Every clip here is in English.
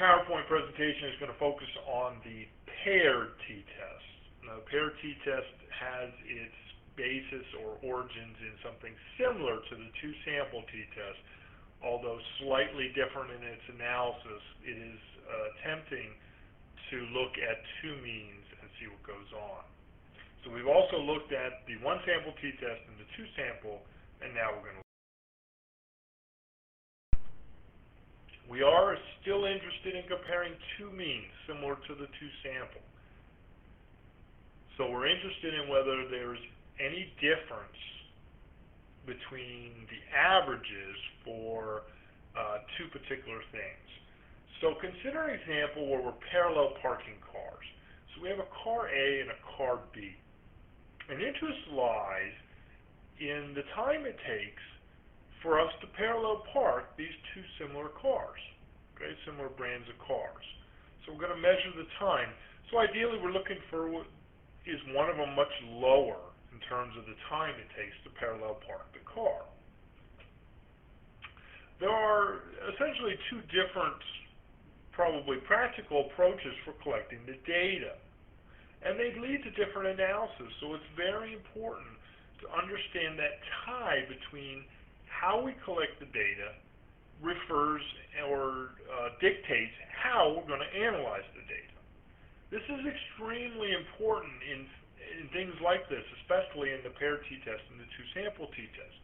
PowerPoint presentation is going to focus on the paired t-test. Now, the paired t-test has its basis or origins in something similar to the two-sample t-test, although slightly different in its analysis. It is uh, attempting to look at two means and see what goes on. So we've also looked at the one-sample t-test and the two-sample, and now we're going to We are still interested in comparing two means similar to the two sample. So we're interested in whether there's any difference between the averages for uh, two particular things. So consider an example where we're parallel parking cars. So we have a car A and a car B. And interest lies in the time it takes for us to parallel park these two similar cars, okay, similar brands of cars. So we're going to measure the time. So ideally we're looking for what is one of them much lower in terms of the time it takes to parallel park the car. There are essentially two different, probably practical approaches for collecting the data. And they lead to different analysis, so it's very important to understand that tie between how we collect the data refers or uh, dictates how we're going to analyze the data. This is extremely important in, in things like this, especially in the paired t-test and the two-sample t-test,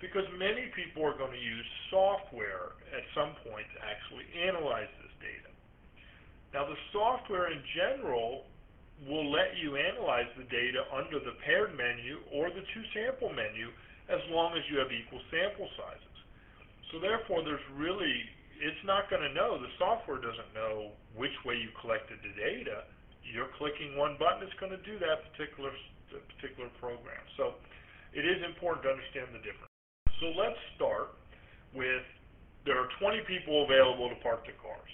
because many people are going to use software at some point to actually analyze this data. Now, the software in general will let you analyze the data under the paired menu or the two-sample menu as long as you have equal sample sizes. So therefore, there's really, it's not going to know, the software doesn't know which way you collected the data. You're clicking one button, it's going to do that particular, particular program. So it is important to understand the difference. So let's start with, there are 20 people available to park the cars.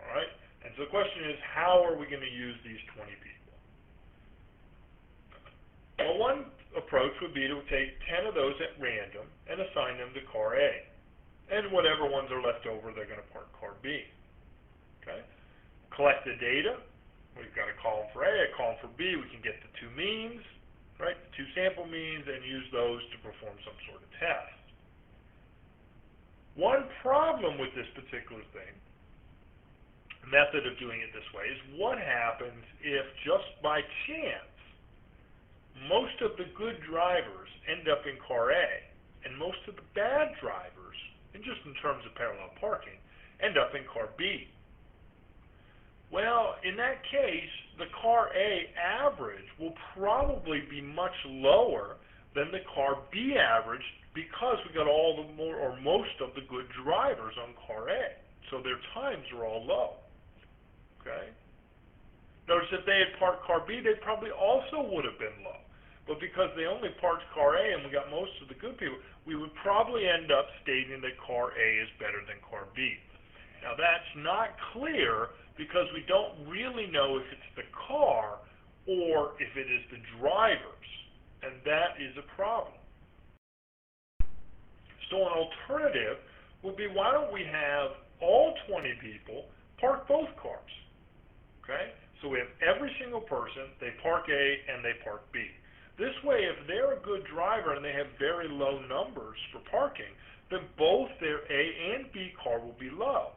All right? And so the question is, how are we going to use these 20 people? Well, one approach would be to take 10 of those at random and assign them to car A. And whatever ones are left over, they're going to park car B. Okay? Collect the data. We've got a column for A, a column for B. We can get the two means, right? The two sample means, and use those to perform some sort of test. One problem with this particular thing, method of doing it this way, is what happens if just by chance most of the good drivers end up in car A, and most of the bad drivers, and just in terms of parallel parking, end up in car B. Well, in that case, the car A average will probably be much lower than the car B average because we got all the more or most of the good drivers on car A. So their times are all low. Okay? Notice if they had parked car B, they probably also would have been low. But because they only parked car A and we got most of the good people, we would probably end up stating that car A is better than car B. Now that's not clear because we don't really know if it's the car or if it is the drivers, and that is a problem. So an alternative would be why don't we have all 20 people park both cars? Okay? So we have every single person, they park A and they park B. This way, if they're a good driver and they have very low numbers for parking, then both their A and B car will be low.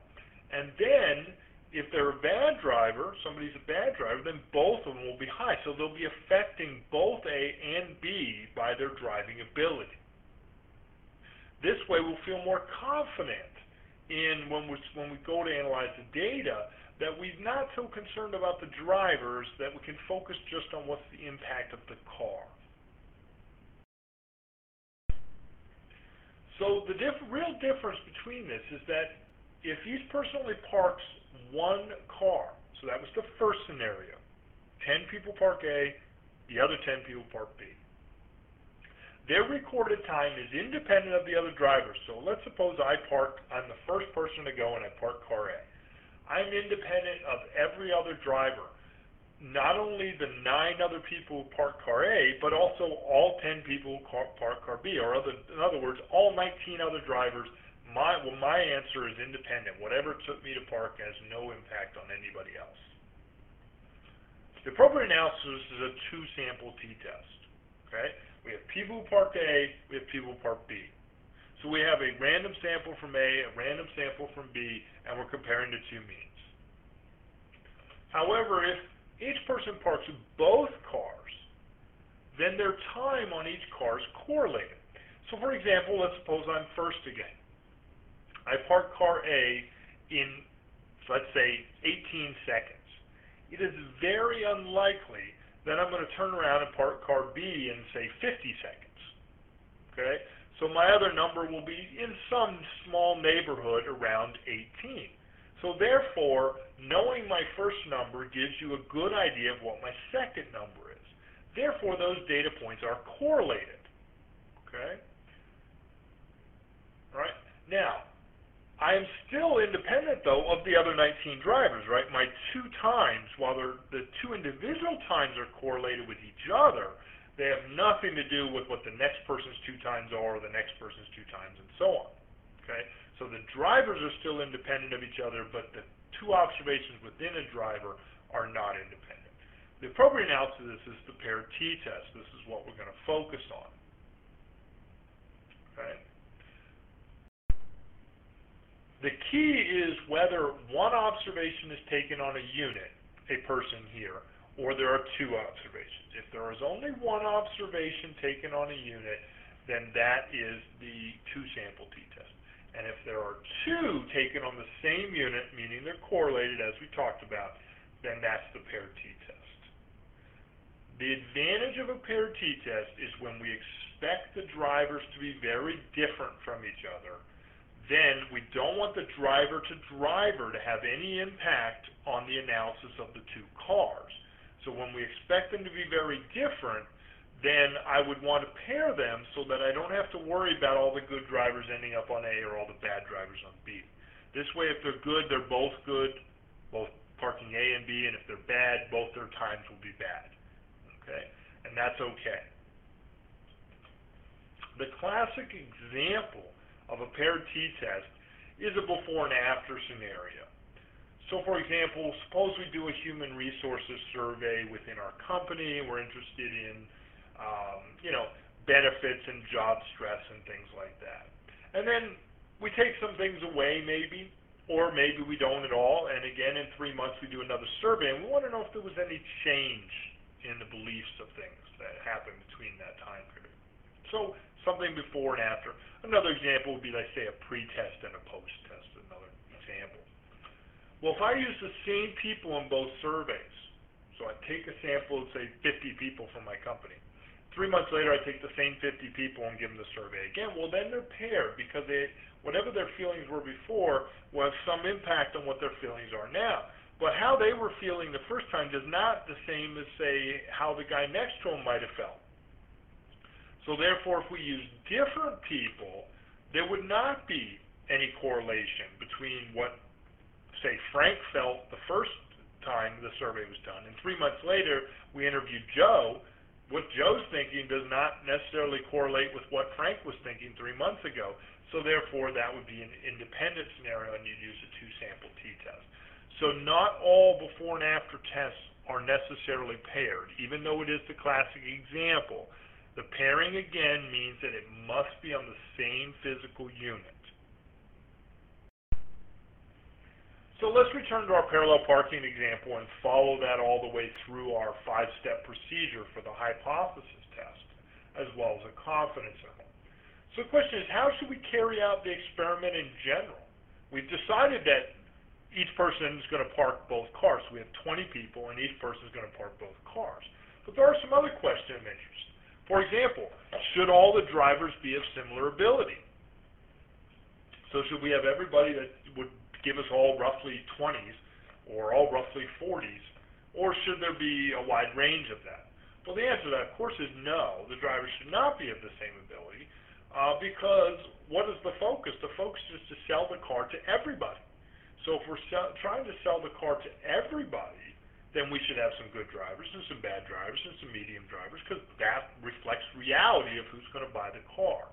And then, if they're a bad driver, somebody's a bad driver, then both of them will be high. So they'll be affecting both A and B by their driving ability. This way, we'll feel more confident in when we, when we go to analyze the data that we're not so concerned about the drivers that we can focus just on what's the impact of the car. So the diff real difference between this is that if each person only parks one car, so that was the first scenario, 10 people park A, the other 10 people park B. Their recorded time is independent of the other drivers. So let's suppose I park, I'm the first person to go and I park car A. I'm independent of every other driver. Not only the nine other people who park car A, but also all 10 people who park car B, or other, in other words, all 19 other drivers My well, my answer is independent. Whatever took me to park has no impact on anybody else. The appropriate analysis is a two sample t-test. Okay? We have people who parked A, we have people who parked B. So we have a random sample from A, a random sample from B, and we're comparing the two means. However, if each person parks both cars, then their time on each car is correlated. So for example, let's suppose I'm first again. I park car A in, let's say, 18 seconds it is very unlikely that I'm going to turn around and park car B in, say, 50 seconds. Okay? So my other number will be in some small neighborhood around 18. So therefore, knowing my first number gives you a good idea of what my second number is. Therefore, those data points are correlated. Okay? Right? Now, I am still independent, though, of the other 19 drivers, right? My two times, while the two individual times are correlated with each other, they have nothing to do with what the next person's two times are or the next person's two times and so on. Okay? So the drivers are still independent of each other, but the two observations within a driver are not independent. The appropriate analysis of this is the paired t-test. This is what we're going to focus on. Okay? The key is whether one observation is taken on a unit, a person here, or there are two observations. If there is only one observation taken on a unit, then that is the two-sample t-test. And if there are two taken on the same unit, meaning they're correlated as we talked about, then that's the paired t-test. The advantage of a paired t-test is when we expect the drivers to be very different from each other, then we don't want the driver to driver to have any impact on the analysis of the two cars. So when we expect them to be very different, then I would want to pair them so that I don't have to worry about all the good drivers ending up on A or all the bad drivers on B. This way, if they're good, they're both good, both parking A and B, and if they're bad, both their times will be bad. Okay? And that's okay. The classic example of a paired t-test is a before and after scenario. So for example, suppose we do a human resources survey within our company we're interested in, um, you know, benefits and job stress and things like that. And then we take some things away maybe, or maybe we don't at all, and again in three months we do another survey and we want to know if there was any change in the beliefs of things that happened between that time period. So something before and after. Another example would be, let's say, a pre-test and a post-test, another example. Well, if I use the same people in both surveys, so I take a sample of, say, 50 people from my company. Three months later, I take the same 50 people and give them the survey again. Well, then they're paired because they, whatever their feelings were before will have some impact on what their feelings are now. But how they were feeling the first time is not the same as, say, how the guy next to them might have felt. So therefore, if we use different people, there would not be any correlation between what, say, Frank felt the first time the survey was done. And three months later, we interviewed Joe. What Joe's thinking does not necessarily correlate with what Frank was thinking three months ago. So therefore, that would be an independent scenario, and you'd use a two-sample t-test. So not all before and after tests are necessarily paired, even though it is the classic example. The pairing again means that it must be on the same physical unit. So let's return to our parallel parking example and follow that all the way through our five-step procedure for the hypothesis test, as well as a confidence interval. So the question is, how should we carry out the experiment in general? We've decided that each person is going to park both cars. We have 20 people, and each person is going to park both cars. But there are some other questions of interest. For example, should all the drivers be of similar ability? So should we have everybody that would give us all roughly 20s or all roughly 40s, or should there be a wide range of that? Well, the answer to that, of course, is no. The drivers should not be of the same ability uh, because what is the focus? The focus is to sell the car to everybody. So if we're trying to sell the car to everybody, then we should have some good drivers and some bad drivers and some medium drivers because that reflects reality of who's going to buy the car.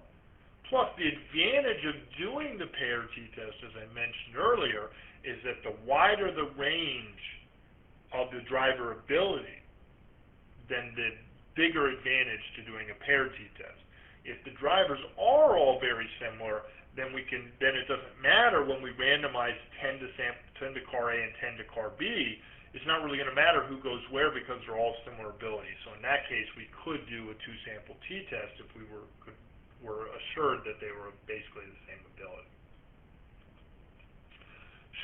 Plus, the advantage of doing the pair paired t-test, as I mentioned earlier, is that the wider the range of the driver ability, then the bigger advantage to doing a paired t-test. If the drivers are all very similar, then we can then it doesn't matter when we randomize 10 to sample 10 to car A and 10 to car B. It's not really going to matter who goes where because they're all similar abilities. So in that case, we could do a two sample t-test if we were could, were assured that they were basically the same ability.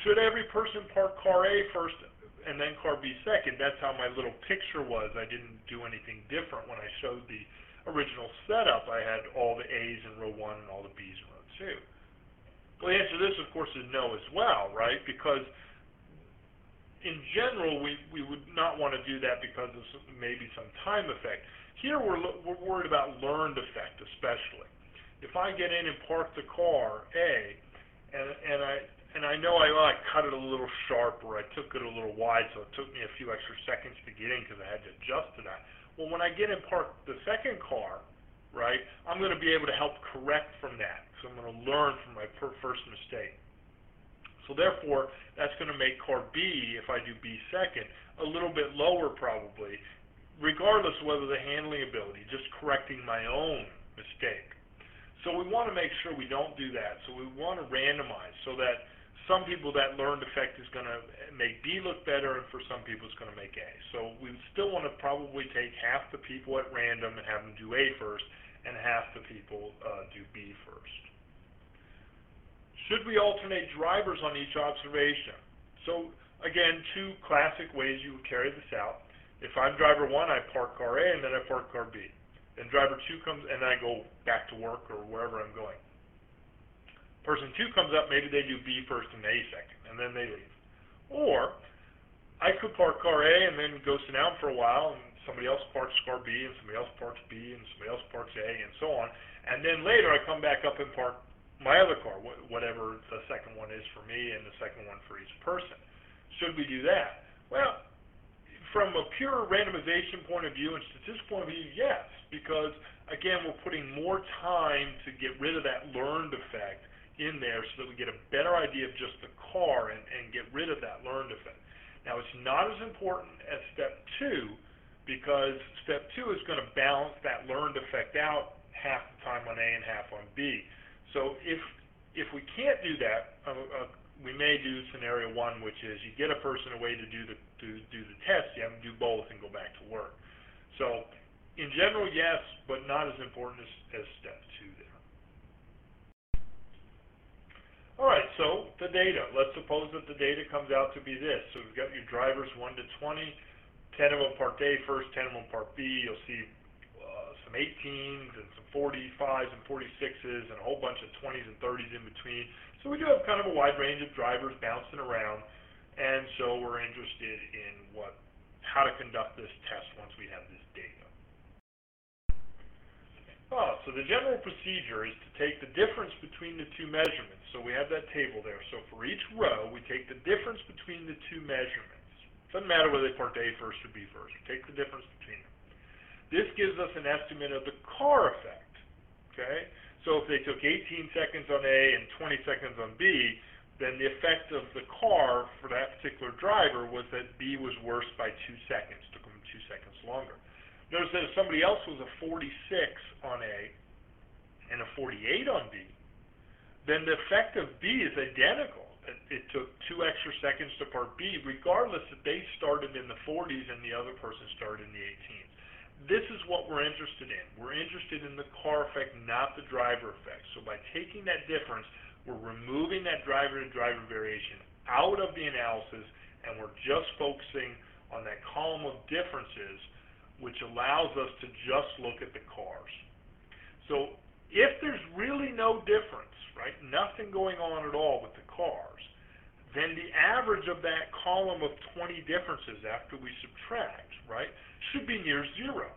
Should every person park car A first and then car B second? That's how my little picture was. I didn't do anything different when I showed the original setup. I had all the A's in row one and all the B's in row two. Well, the answer to this, of course, is no as well, right? Because in general, we, we would not want to do that because of some, maybe some time effect. Here, we're, we're worried about learned effect, especially. If I get in and park the car A, and, and I and I know I, well, I cut it a little sharp or I took it a little wide, so it took me a few extra seconds to get in because I had to adjust to that. Well, when I get in park the second car, right, I'm going to be able to help correct from that. So I'm going to learn from my first mistake. So therefore, that's going to make car B, if I do B second, a little bit lower probably, regardless whether the handling ability, just correcting my own mistake. So we want to make sure we don't do that. So we want to randomize so that some people that learned effect is going to make B look better, and for some people it's going to make A. So we still want to probably take half the people at random and have them do A first, and half the people uh, do B first. Should we alternate drivers on each observation? So again, two classic ways you would carry this out. If I'm driver one, I park car A and then I park car B. Then driver two comes and I go back to work or wherever I'm going. Person two comes up, maybe they do B first and A second, and then they leave. Or I could park car A and then go sit down for a while, and somebody else parks car B, and somebody else parks B, and somebody else parks A, and so on. And then later I come back up and park my other car, whatever the second one is for me and the second one for each person. Should we do that? Well, from a pure randomization point of view and statistical point of view, yes, because again, we're putting more time to get rid of that learned effect in there so that we get a better idea of just the car and, and get rid of that learned effect. Now, it's not as important as step two because step two is going to balance that learned effect out half the time on A and half on B. So if if we can't do that, uh, uh, we may do scenario one, which is you get a person away to do the to do the test, you have them do both and go back to work. So in general, yes, but not as important as, as step two there. All right, so the data. Let's suppose that the data comes out to be this. So we've got your drivers 1 to 20, 10 of them part A first, 10 of them part B. You'll see uh, some 18s and some 45s and 46s and a whole bunch of 20s and 30s in between. So we do have kind of a wide range of drivers bouncing around, and so we're interested in what how to conduct this test once we have this data. Oh, so the general procedure is to take the difference between the two measurements. So we have that table there. So for each row, we take the difference between the two measurements. Doesn't matter whether they parked A first or B first. We take the difference between them. This gives us an estimate of the car effect. Okay? So if they took 18 seconds on A and 20 seconds on B, then the effect of the car for that particular driver was that B was worse by two seconds, took them two seconds longer. Notice that if somebody else was a 46 on A and a 48 on B, then the effect of B is identical. It, it took two extra seconds to part B, regardless if they started in the 40s and the other person started in the 18s. This is what we're interested in. We're interested in the car effect, not the driver effect. So by taking that difference, we're removing that driver-to-driver variation out of the analysis, and we're just focusing on that column of differences which allows us to just look at the cars. So if there's really no difference, right, nothing going on at all with the cars, then the average of that column of 20 differences after we subtract, right, should be near zero.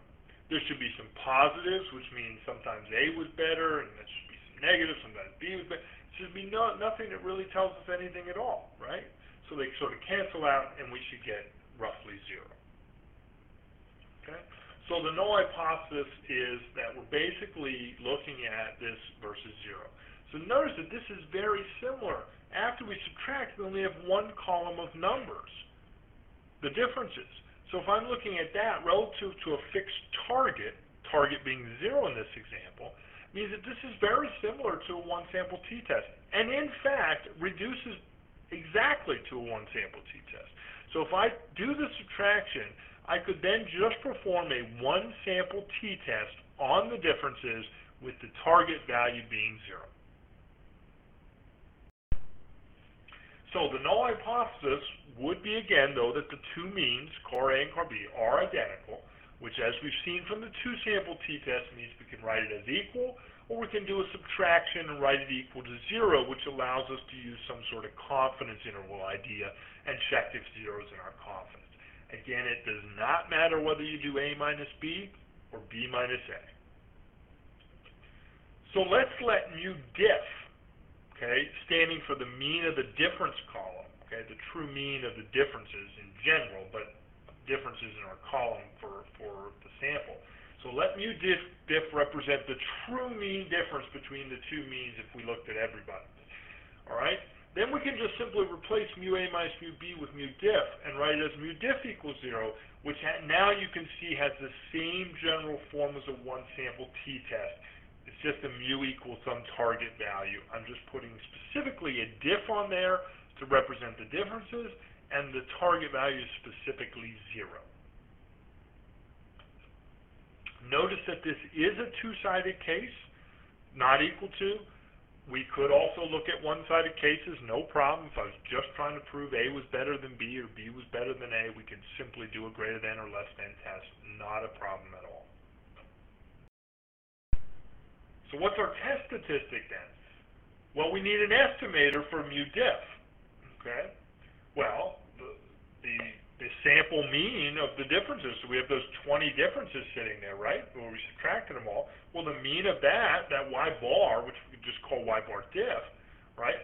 There should be some positives, which means sometimes A was better, and there should be some negatives, sometimes B was better. There should be no, nothing that really tells us anything at all, right? So they sort of cancel out, and we should get roughly zero. Okay? So the null hypothesis is that we're basically looking at this versus zero. So notice that this is very similar. After we subtract, we only have one column of numbers, the differences. So if I'm looking at that relative to a fixed target, target being zero in this example, means that this is very similar to a one sample t-test. And in fact, reduces exactly to a one sample t-test. So if I do the subtraction, I could then just perform a one sample t-test on the differences with the target value being zero. So the null hypothesis would be again though that the two means, car A and car B, are identical, which as we've seen from the two sample t-test means we can write it as equal, or we can do a subtraction and write it equal to zero, which allows us to use some sort of confidence interval idea and check if zero is in our confidence. Again, it does not matter whether you do A minus B or B minus A. So let's let mu diff okay, standing for the mean of the difference column, okay, the true mean of the differences in general, but differences in our column for, for the sample. So let mu diff, diff represent the true mean difference between the two means if we looked at everybody. All right? Then we can just simply replace mu a minus mu b with mu diff and write it as mu diff equals 0, which now you can see has the same general form as a one sample t-test just a mu equals some target value. I'm just putting specifically a diff on there to represent the differences, and the target value is specifically zero. Notice that this is a two-sided case, not equal to. We could also look at one-sided cases, no problem. If I was just trying to prove A was better than B or B was better than A, we could simply do a greater than or less than test. Not a problem at all. So what's our test statistic then? Well, we need an estimator for mu diff. Okay? Well, the, the, the sample mean of the differences, so we have those 20 differences sitting there, right? Where we subtracted them all. Well, the mean of that, that y bar, which we just call y bar diff, right?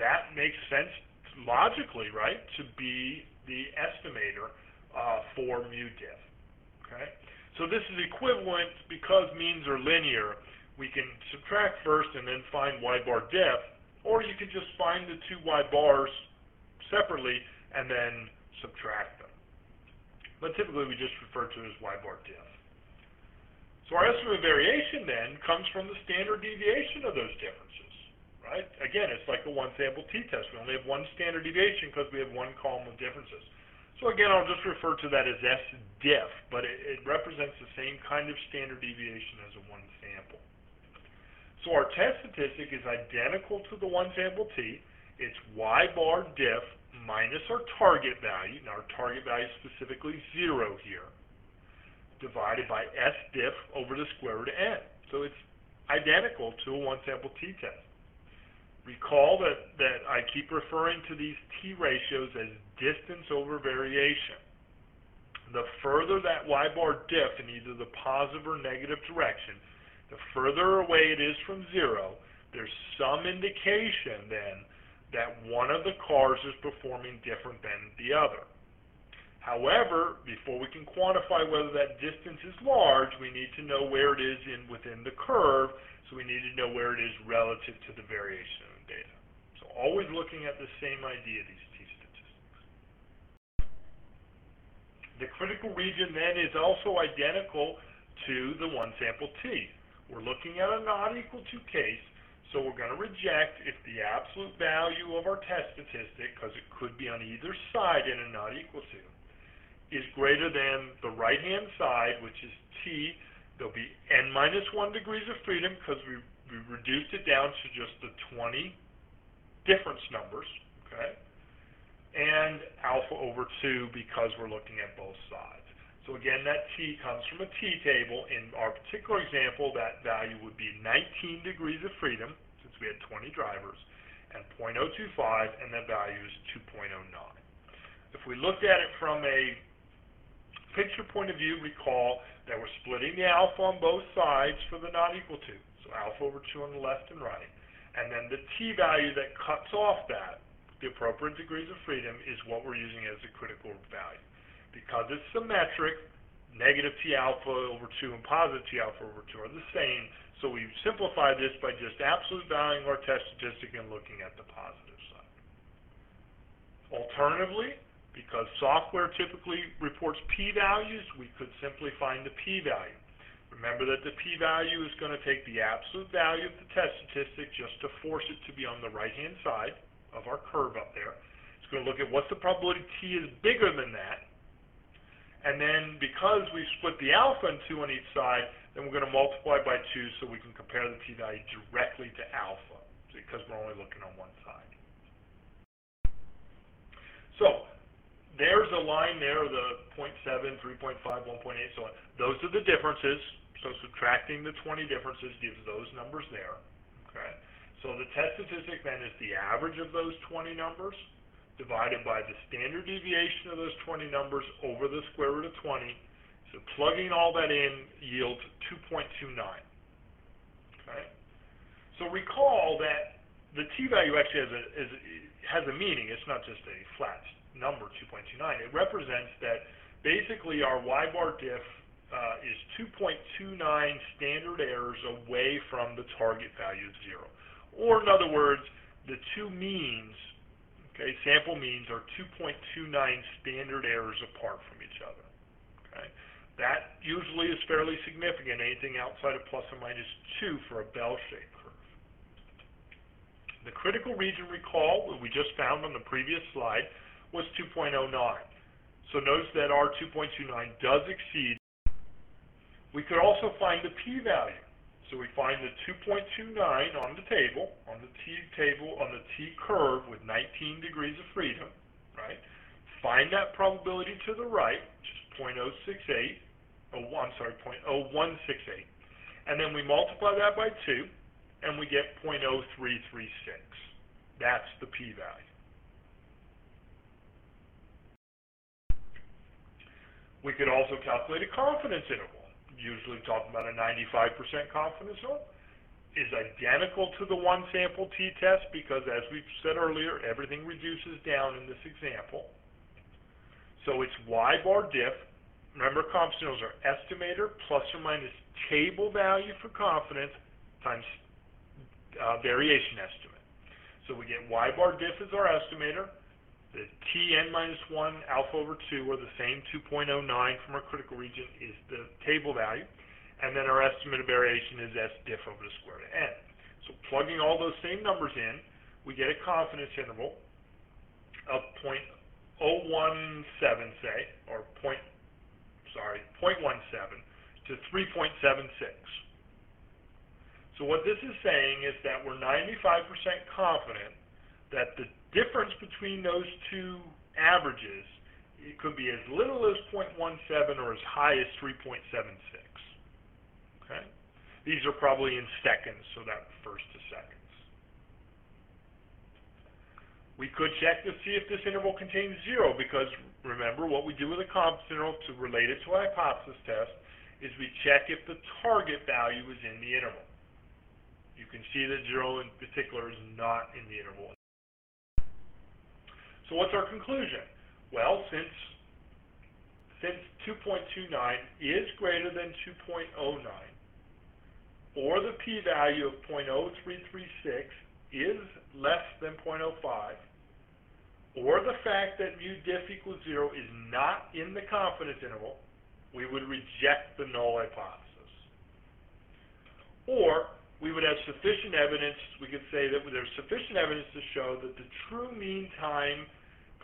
That makes sense logically, right, to be the estimator uh, for mu diff. Okay? So this is equivalent because means are linear we can subtract first and then find y bar diff, or you can just find the two y bars separately and then subtract them. But typically we just refer to it as y bar diff. So our estimate of variation then comes from the standard deviation of those differences, right? Again, it's like a one sample t-test. We only have one standard deviation because we have one column of differences. So again, I'll just refer to that as S diff, but it, it represents the same kind of standard deviation as a one sample. So our test statistic is identical to the one sample t. It's y bar diff minus our target value. Now our target value is specifically 0 here, divided by S diff over the square root of n. So it's identical to a one sample t test. Recall that, that I keep referring to these t ratios as distance over variation. The further that y bar diff in either the positive or negative direction, the further away it is from zero, there's some indication then that one of the cars is performing different than the other. However, before we can quantify whether that distance is large, we need to know where it is in within the curve, so we need to know where it is relative to the variation in the data. So always looking at the same idea, these t-statistics. The critical region then is also identical to the one sample t. We're looking at a not equal to case, so we're going to reject if the absolute value of our test statistic, because it could be on either side in a not equal to, is greater than the right-hand side, which is t. There'll be n minus 1 degrees of freedom because we, we reduced it down to just the 20 difference numbers, okay? And alpha over 2 because we're looking at both sides. So again, that t comes from a t-table. In our particular example, that value would be 19 degrees of freedom, since we had 20 drivers, and 0.025, and that value is 2.09. If we looked at it from a picture point of view, recall that we're splitting the alpha on both sides for the not equal to. So alpha over 2 on the left and right. And then the t value that cuts off that, the appropriate degrees of freedom, is what we're using as a critical value because it's symmetric, negative T alpha over 2 and positive T alpha over 2 are the same, So we simplify this by just absolute valuing our test statistic and looking at the positive side. Alternatively, because software typically reports p-values, we could simply find the p-value. Remember that the p-value is going to take the absolute value of the test statistic just to force it to be on the right-hand side of our curve up there. It's going to look at what's the probability t is bigger than that. And then because we split the alpha in two on each side, then we're going to multiply by 2 so we can compare the p-value directly to alpha because we're only looking on one side. So there's a line there, the 0.7, 3.5, 1.8, so on. Those are the differences. So subtracting the 20 differences gives those numbers there. Okay. So the test statistic then is the average of those 20 numbers divided by the standard deviation of those 20 numbers over the square root of 20 so plugging all that in yields 2.29. Okay? So recall that the t-value actually has a, is, has a meaning. It's not just a flat number, 2.29. It represents that basically our y-bar diff uh, is 2.29 standard errors away from the target value of 0. Or in other words, the two means, okay, sample means are 2.29 standard errors apart from each other. Okay? That usually is fairly significant, anything outside of plus or minus 2 for a bell-shaped curve. The critical region, recall, that we just found on the previous slide, was 2.09. So notice that our 2.29 does exceed. We could also find the p-value. So we find the 2.29 on the table, on the t table, on the t curve with 19 degrees of freedom, right? Find that probability to the right, which is 0.068, oh, I'm sorry, 0.0168. And then we multiply that by 2, and we get 0.0336. That's the p-value. We could also calculate a confidence interval. Usually talking about a 95% confidence interval is identical to the one sample t-test because as we've said earlier, everything reduces down in this example. So it's y bar diff Remember, confidence are estimator plus or minus table value for confidence times uh, variation estimate. So we get y bar diff as our estimator. The tn minus 1 alpha over 2, or the same 2.09 from our critical region, is the table value. And then our estimate of variation is s diff over the square root of n. So plugging all those same numbers in, we get a confidence interval of 0.017, say, or 0 sorry, 0.17 to 3.76. So what this is saying is that we're 95% confident that the difference between those two averages it could be as little as 0.17 or as high as 3.76. Okay? These are probably in seconds, so that refers to seconds. We could check to see if this interval contains zero because remember, what we do with a confidence interval to relate it to a hypothesis test is we check if the target value is in the interval. You can see that zero in particular is not in the interval. So what's our conclusion? Well, since since 2.29 is greater than 2.09, or the p-value of 0.0336 is less than 0.05, or the fact that mu diff equals zero is not in the confidence interval, we would reject the null hypothesis. Or we would have sufficient evidence, we could say that there's sufficient evidence to show that the true mean time,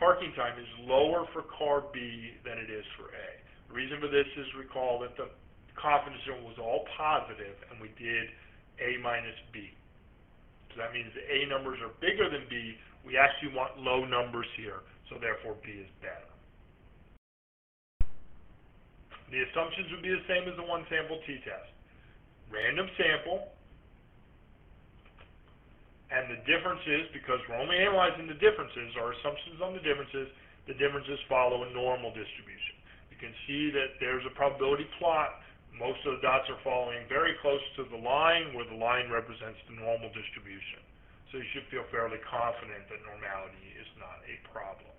parking time, is lower for car B than it is for A. The reason for this is recall that the confidence interval was all positive and we did A minus B. So that means the A numbers are bigger than B, we actually want low numbers here, so therefore B is better. The assumptions would be the same as the one sample t-test. Random sample, and the differences, because we're only analyzing the differences, our assumptions on the differences, the differences follow a normal distribution. You can see that there's a probability plot. Most of the dots are following very close to the line where the line represents the normal distribution. So you should feel fairly confident that normality is not a problem.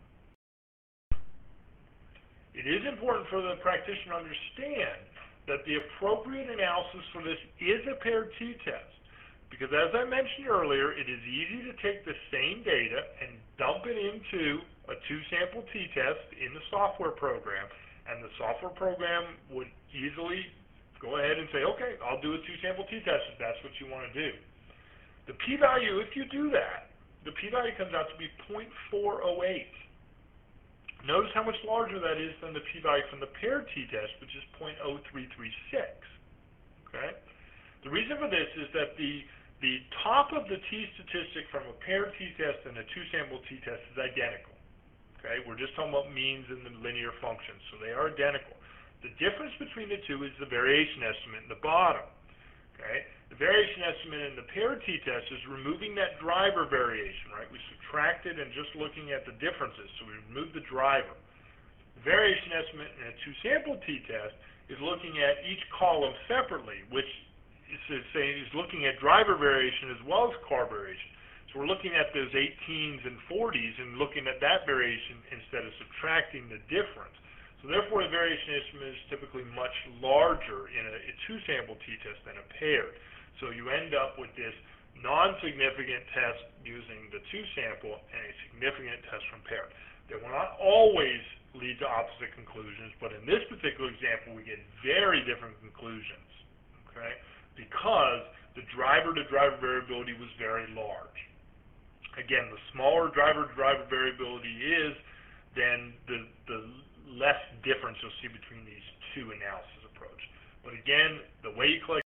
It is important for the practitioner to understand that the appropriate analysis for this is a paired t-test. Because as I mentioned earlier, it is easy to take the same data and dump it into a two-sample t-test in the software program, and the software program would easily go ahead and say, okay, I'll do a two-sample t-test if that's what you want to do. The p-value, if you do that, the p-value comes out to be 0.408. Notice how much larger that is than the p-value from the paired t-test, which is 0.0336. Okay? The reason for this is that the the top of the t-statistic from a paired t-test and a two-sample t-test is identical. Okay? We're just talking about means and the linear functions, so they are identical. The difference between the two is the variation estimate in the bottom. Okay? The variation estimate in the paired t-test is removing that driver variation, right? We subtracted and just looking at the differences, so we removed the driver. The variation estimate in a two-sample t-test is looking at each column separately, which is saying is looking at driver variation as well as car variation. So we're looking at those 18s and 40s and looking at that variation instead of subtracting the difference. So therefore, the variation estimate is typically much larger in a, a two-sample t-test than a paired. So you end up with this non-significant test using the two-sample and a significant test from paired. They will not always lead to opposite conclusions, but in this particular example, we get very different conclusions. Okay? Because the driver-to-driver variability was very large. Again, the smaller driver-to-driver variability is, then the, the less difference you'll see between these two analysis approaches. But again, the way you collect